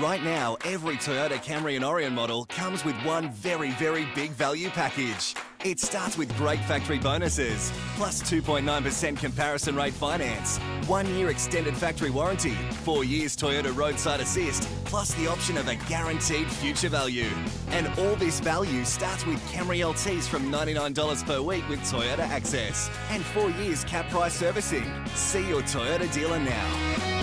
Right now, every Toyota Camry and Aurion model comes with one very, very big value package. It starts with great factory bonuses, plus 2.9% comparison rate finance, one year extended factory warranty, four years Toyota roadside assist, plus the option of a guaranteed future value. And all this value starts with Camry Altise from $99 per week with Toyota Access, and four years cap price servicing. See your Toyota dealer now.